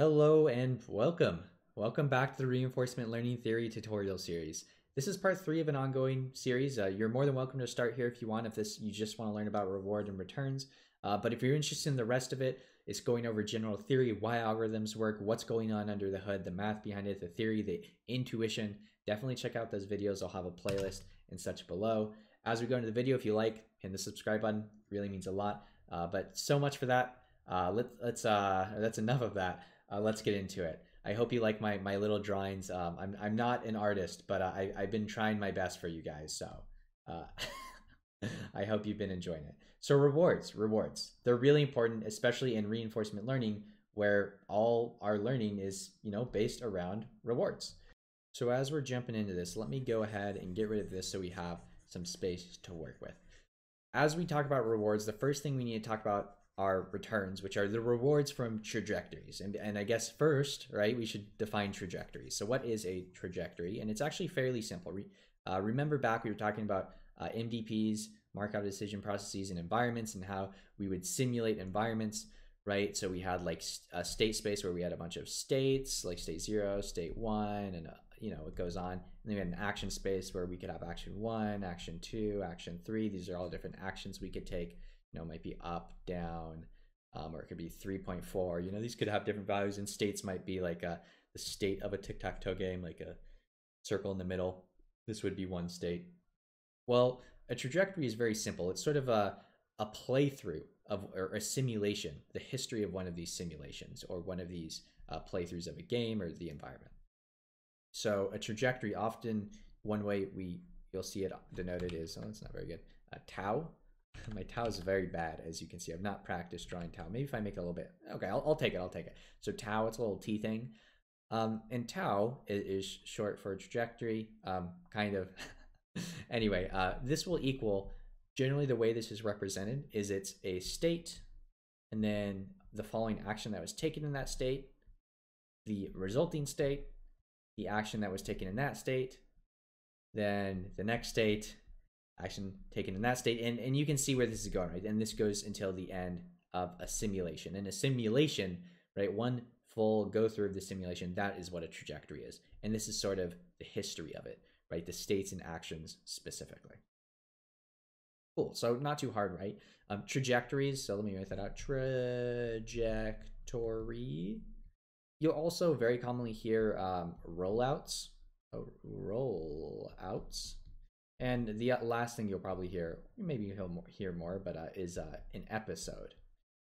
Hello and welcome. Welcome back to the Reinforcement Learning Theory tutorial series. This is part three of an ongoing series. Uh, you're more than welcome to start here if you want, if this you just want to learn about reward and returns. Uh, but if you're interested in the rest of it, it's going over general theory, why algorithms work, what's going on under the hood, the math behind it, the theory, the intuition. Definitely check out those videos. I'll have a playlist and such below. As we go into the video, if you like, hit the subscribe button. really means a lot. Uh, but so much for that. Uh, let, let's uh, that's enough of that. Uh, let's get into it. I hope you like my my little drawings. Um, I'm I'm not an artist, but I I've been trying my best for you guys. So uh, I hope you've been enjoying it. So rewards, rewards. They're really important, especially in reinforcement learning, where all our learning is you know based around rewards. So as we're jumping into this, let me go ahead and get rid of this so we have some space to work with. As we talk about rewards, the first thing we need to talk about are returns, which are the rewards from trajectories. And, and I guess first, right, we should define trajectories. So what is a trajectory? And it's actually fairly simple. Uh, remember back we were talking about uh, MDPs, Markov decision processes and environments and how we would simulate environments, right? So we had like a state space where we had a bunch of states, like state zero, state one, and uh, you know, it goes on. And then we had an action space where we could have action one, action two, action three. These are all different actions we could take. You know, might be up, down, um, or it could be 3.4. You know, these could have different values, and states might be like a, the state of a tic tac toe game, like a circle in the middle. This would be one state. Well, a trajectory is very simple. It's sort of a, a playthrough of or a simulation, the history of one of these simulations or one of these uh, playthroughs of a game or the environment. So a trajectory, often one way we you'll see it denoted is oh, it's not very good. Uh, tau. My tau is very bad, as you can see. I've not practiced drawing tau. Maybe if I make it a little bit. Okay, I'll, I'll take it. I'll take it. So tau, it's a little t thing. Um, and tau is, is short for trajectory, um, kind of. anyway, uh, this will equal. Generally, the way this is represented is it's a state, and then the following action that was taken in that state, the resulting state, the action that was taken in that state, then the next state, action taken in that state, and, and you can see where this is going, right? And this goes until the end of a simulation. And a simulation, right, one full go through of the simulation, that is what a trajectory is. And this is sort of the history of it, right? The states and actions specifically. Cool. So not too hard, right? Um, trajectories. So let me write that out. Trajectory. You'll also very commonly hear um, rollouts, oh, rollouts, and the last thing you'll probably hear, maybe you'll hear more, but uh, is uh, an episode.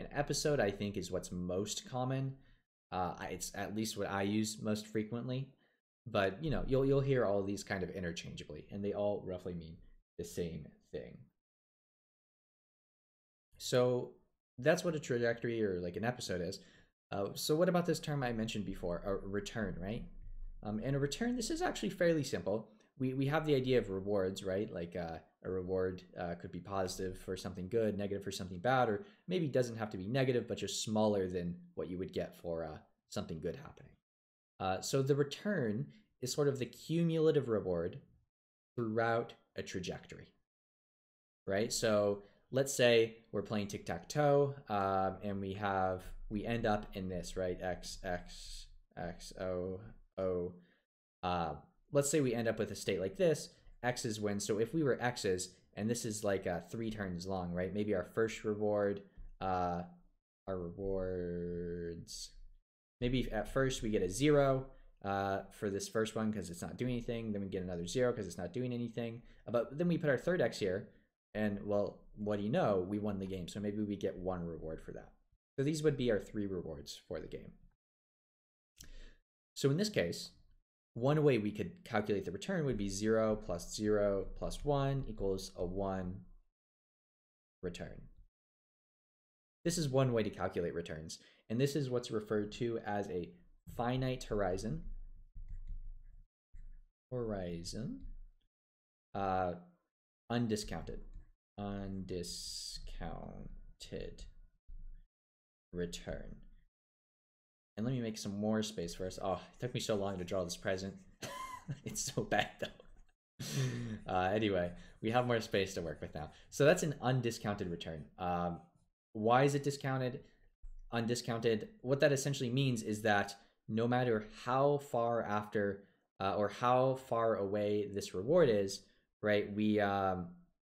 An episode, I think, is what's most common. Uh, it's at least what I use most frequently. But you know, you'll you'll hear all these kind of interchangeably, and they all roughly mean the same thing. So that's what a trajectory or like an episode is. Uh, so what about this term I mentioned before, a return, right? Um, and a return, this is actually fairly simple. We, we have the idea of rewards, right? Like uh, a reward uh, could be positive for something good, negative for something bad, or maybe doesn't have to be negative, but just smaller than what you would get for uh, something good happening. Uh, so the return is sort of the cumulative reward throughout a trajectory, right? So let's say we're playing tic-tac-toe um, and we have we end up in this, right? X, X, X, O, O. Uh, let's say we end up with a state like this. X's win. So if we were X's, and this is like uh, three turns long, right? Maybe our first reward, uh, our rewards. Maybe at first we get a zero uh, for this first one because it's not doing anything. Then we get another zero because it's not doing anything. But then we put our third X here, and well, what do you know? We won the game. So maybe we get one reward for that. So these would be our three rewards for the game. So in this case, one way we could calculate the return would be 0 plus 0 plus 1 equals a 1 return. This is one way to calculate returns, and this is what's referred to as a finite horizon. Horizon. Uh, undiscounted. Undiscounted return. And let me make some more space for us. Oh, it took me so long to draw this present. it's so bad though. uh, anyway, we have more space to work with now. So that's an undiscounted return. Um, why is it discounted? undiscounted, what that essentially means is that no matter how far after uh, or how far away this reward is, right? We um,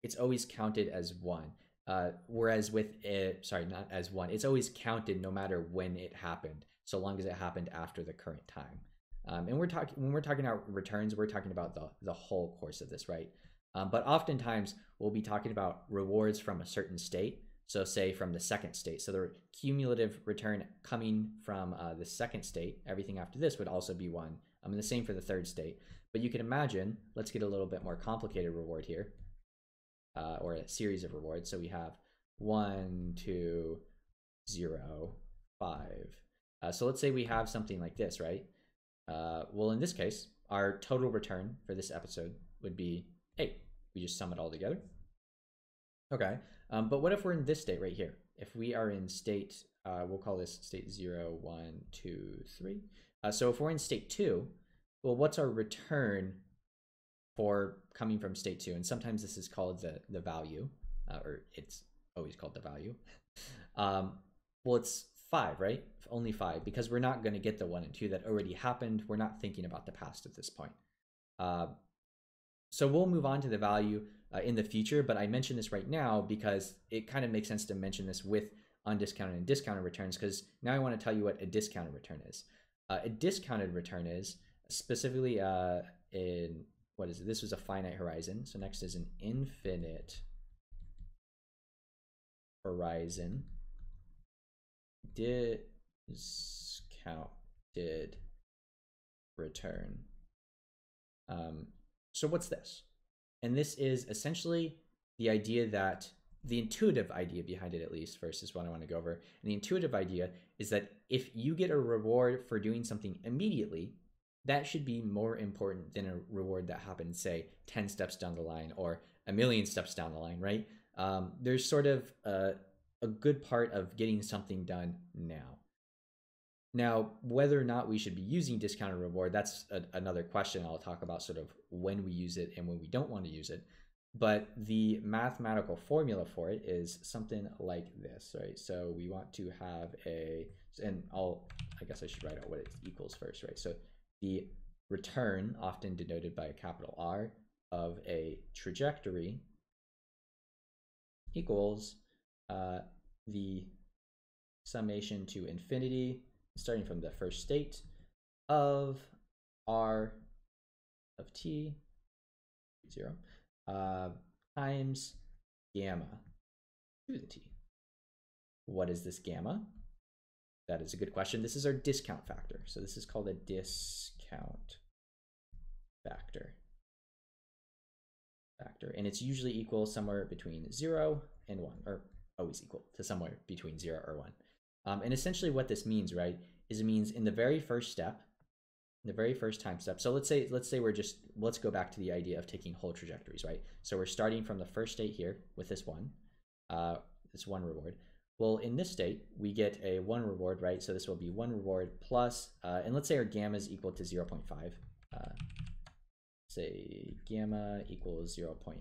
it's always counted as one. Uh, whereas with it, sorry, not as one, it's always counted no matter when it happened, so long as it happened after the current time. Um, and we're talking when we're talking about returns, we're talking about the the whole course of this, right? Um, but oftentimes we'll be talking about rewards from a certain state. So say from the second state. So the cumulative return coming from uh, the second state, everything after this would also be one. I mean the same for the third state. But you can imagine, let's get a little bit more complicated reward here, uh, or a series of rewards. So we have one, two, zero, five. Uh, so let's say we have something like this, right? Uh, well, in this case, our total return for this episode would be eight. We just sum it all together. Okay, um, but what if we're in this state right here? If we are in state, uh, we'll call this state zero, one, two, three. Uh, so if we're in state two, well, what's our return for coming from state two? And sometimes this is called the, the value, uh, or it's always called the value. Um, well, it's five, right? Only five, because we're not going to get the one and two that already happened. We're not thinking about the past at this point. Uh, so we'll move on to the value uh, in the future, but I mention this right now because it kind of makes sense to mention this with undiscounted and discounted returns because now I want to tell you what a discounted return is. Uh, a discounted return is specifically uh, in what is it? This was a finite horizon. So next is an infinite horizon discounted return. Um, so what's this? And this is essentially the idea that the intuitive idea behind it, at least, is what I want to go over. And the intuitive idea is that if you get a reward for doing something immediately, that should be more important than a reward that happens, say, 10 steps down the line or a million steps down the line, right? Um, there's sort of a, a good part of getting something done now. Now, whether or not we should be using discounted reward, that's a, another question. I'll talk about sort of when we use it and when we don't want to use it. But the mathematical formula for it is something like this, right? So we want to have a, and I'll, I guess I should write out what it equals first, right? So the return, often denoted by a capital R, of a trajectory equals uh, the summation to infinity, starting from the first state, of r of t, 0, uh, times gamma to the t. What is this gamma? That is a good question. This is our discount factor. So this is called a discount factor. Factor. And it's usually equal somewhere between 0 and 1, or always equal to somewhere between 0 or 1. Um, and essentially what this means, right, is it means in the very first step, the very first time step. So let's say let's say we're just let's go back to the idea of taking whole trajectories, right? So we're starting from the first state here with this one, uh, this one reward. Well, in this state, we get a one reward, right? So this will be one reward plus, uh, and let's say our gamma is equal to 0 0.5. Uh, say gamma equals 0 0.5.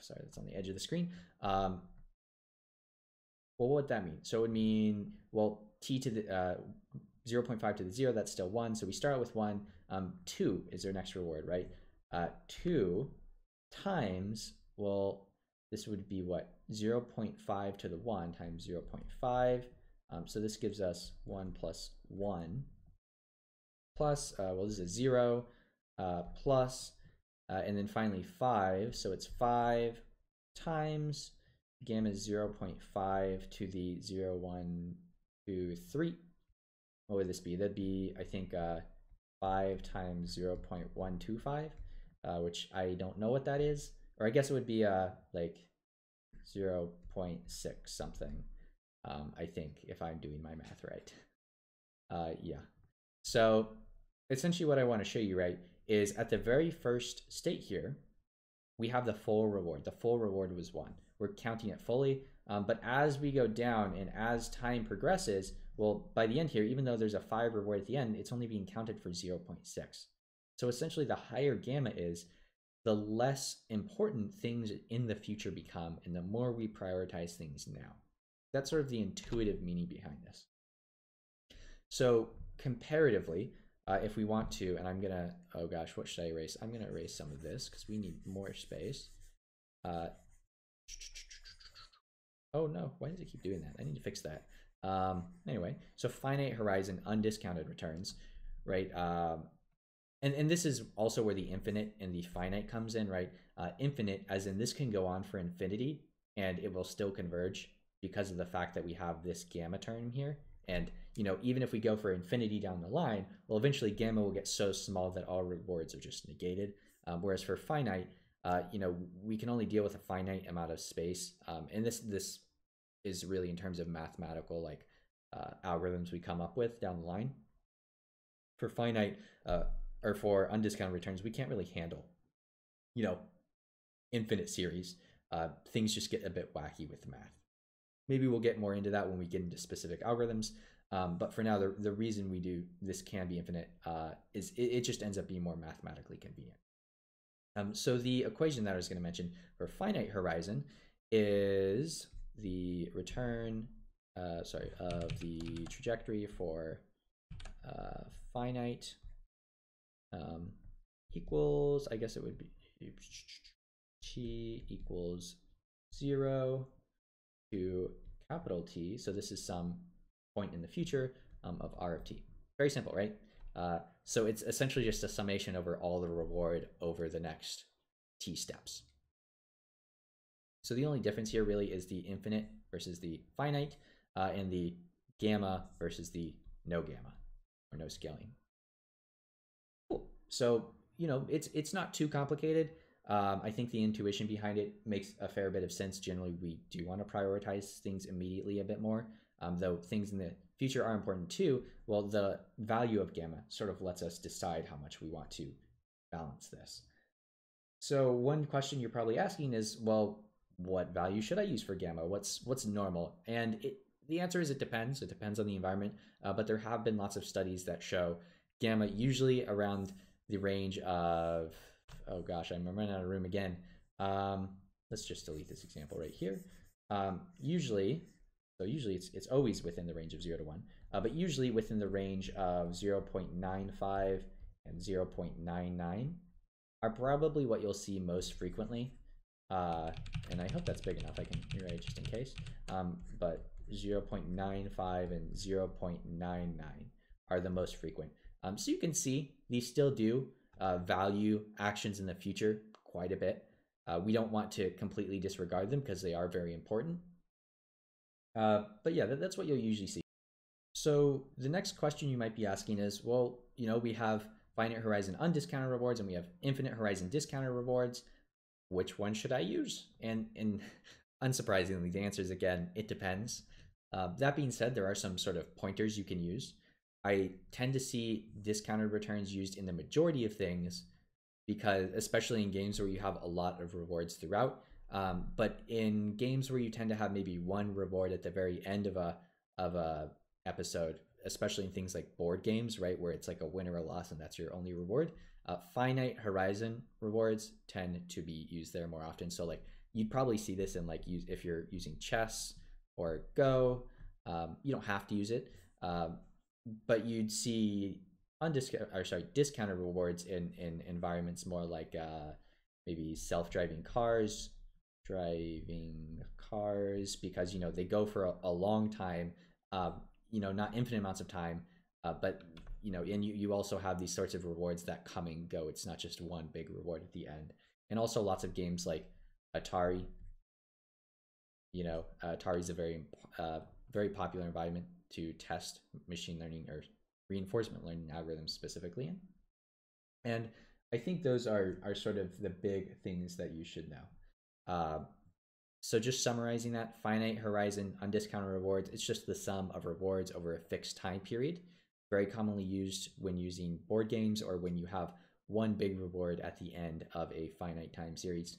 Sorry, that's on the edge of the screen. Um, well, what would that mean? So it would mean, well, t to the uh, 0.5 to the 0, that's still 1. So we start with 1. Um, 2 is our next reward, right? Uh, 2 times, well, this would be what? 0.5 to the 1 times 0.5. Um, so this gives us 1 plus 1 plus, uh, well, this is a 0 uh, plus, uh, and then finally 5. So it's 5 times gamma is 0.5 to the 0, 1, 2, 3 what would this be? That'd be, I think, uh, 5 times 0 0.125, uh, which I don't know what that is. Or I guess it would be uh, like 0 0.6 something, um, I think, if I'm doing my math right. Uh, yeah. So essentially what I want to show you, right, is at the very first state here, we have the full reward. The full reward was 1. We're counting it fully. Um, but as we go down and as time progresses, well, by the end here, even though there's a 5 reward at the end, it's only being counted for 0.6. So essentially, the higher gamma is, the less important things in the future become, and the more we prioritize things now. That's sort of the intuitive meaning behind this. So comparatively, uh, if we want to, and I'm gonna, oh gosh, what should I erase? I'm gonna erase some of this because we need more space. Uh, oh no, why does it keep doing that? I need to fix that. Um, anyway, so finite horizon undiscounted returns, right? Um, and, and this is also where the infinite and the finite comes in, right? Uh, infinite, as in this can go on for infinity and it will still converge because of the fact that we have this gamma term here. And, you know, even if we go for infinity down the line, well, eventually gamma will get so small that all rewards are just negated. Um, whereas for finite, uh, you know, we can only deal with a finite amount of space. Um, and this, this is really in terms of mathematical, like, uh, algorithms we come up with down the line. For finite, uh, or for undiscounted returns, we can't really handle, you know, infinite series. Uh, things just get a bit wacky with the math. Maybe we'll get more into that when we get into specific algorithms. Um, but for now, the, the reason we do this can be infinite uh, is it, it, just ends up being more mathematically convenient. Um, so the equation that I was going to mention for finite horizon is the return, uh, sorry, of the trajectory for uh, finite um, equals, I guess it would be t equals 0 to capital T. So this is some point in the future um, of R of t. Very simple, right? Uh, so it's essentially just a summation over all the reward over the next t steps. So the only difference here really is the infinite versus the finite uh, and the gamma versus the no gamma or no scaling. Cool. So, you know, it's it's not too complicated. Um, I think the intuition behind it makes a fair bit of sense. Generally, we do want to prioritize things immediately a bit more, um, though things in the future are important too. Well, the value of gamma sort of lets us decide how much we want to balance this. So one question you're probably asking is, well, what value should I use for gamma? What's what's normal? And it, the answer is it depends. It depends on the environment, uh, but there have been lots of studies that show gamma usually around the range of oh gosh, I'm running out of room again. Um, let's just delete this example right here. Um, usually, so usually it's, it's always within the range of 0 to 1, uh, but usually within the range of 0 0.95 and 0 0.99 are probably what you'll see most frequently. Uh, and I hope that's big enough. I can rewrite it just in case. Um, but 0 0.95 and 0 0.99 are the most frequent. Um, so you can see these still do uh, value actions in the future quite a bit. Uh, we don't want to completely disregard them because they are very important. Uh, but yeah, that, that's what you'll usually see. So the next question you might be asking is, well, you know, we have finite horizon undiscounted rewards and we have infinite horizon discounted rewards. Which one should I use? And and unsurprisingly, the answer is again, it depends. Uh, that being said, there are some sort of pointers you can use. I tend to see discounted returns used in the majority of things because, especially in games where you have a lot of rewards throughout. Um, but in games where you tend to have maybe one reward at the very end of a of a episode, especially in things like board games, right, where it's like a win or a loss and that's your only reward. Uh, finite horizon rewards tend to be used there more often. So like you'd probably see this in like use if you're using chess or Go. Um, you don't have to use it. Um, but you'd see undiscounted or sorry discounted rewards in in environments more like uh, maybe self-driving cars driving cars because you know they go for a, a long time uh, you know not infinite amounts of time uh, but you know and you, you also have these sorts of rewards that come and go it's not just one big reward at the end and also lots of games like atari you know atari is a very uh, very popular environment to test machine learning or reinforcement learning algorithms specifically in. And I think those are, are sort of the big things that you should know. Uh, so just summarizing that, finite horizon undiscounted rewards, it's just the sum of rewards over a fixed time period. Very commonly used when using board games or when you have one big reward at the end of a finite time series.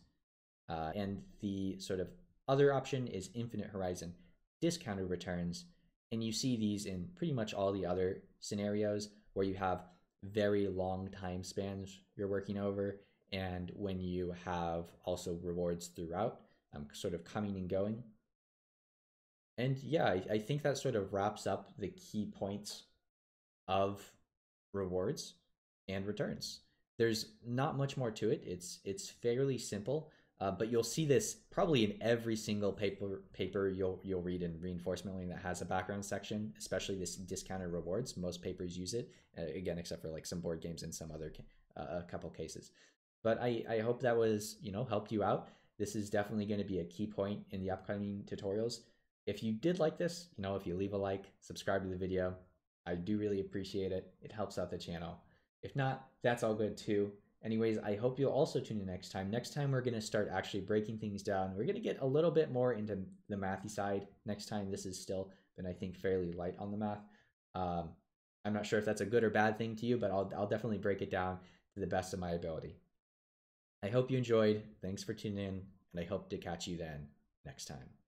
Uh, and the sort of other option is infinite horizon discounted returns, and you see these in pretty much all the other scenarios where you have very long time spans you're working over, and when you have also rewards throughout, um, sort of coming and going. And yeah, I, I think that sort of wraps up the key points of rewards and returns. There's not much more to it. It's it's fairly simple, uh, but you'll see this probably in every single paper paper you'll you'll read in reinforcement learning that has a background section, especially this discounted rewards. Most papers use it uh, again, except for like some board games and some other uh, a couple cases. But I I hope that was you know helped you out. This is definitely going to be a key point in the upcoming tutorials. If you did like this, you know, if you leave a like, subscribe to the video, I do really appreciate it. It helps out the channel. If not, that's all good too. Anyways, I hope you'll also tune in next time. Next time, we're going to start actually breaking things down. We're going to get a little bit more into the mathy side. Next time, this is still been, I think, fairly light on the math. Um, I'm not sure if that's a good or bad thing to you, but I'll, I'll definitely break it down to the best of my ability. I hope you enjoyed. Thanks for tuning in, and I hope to catch you then next time.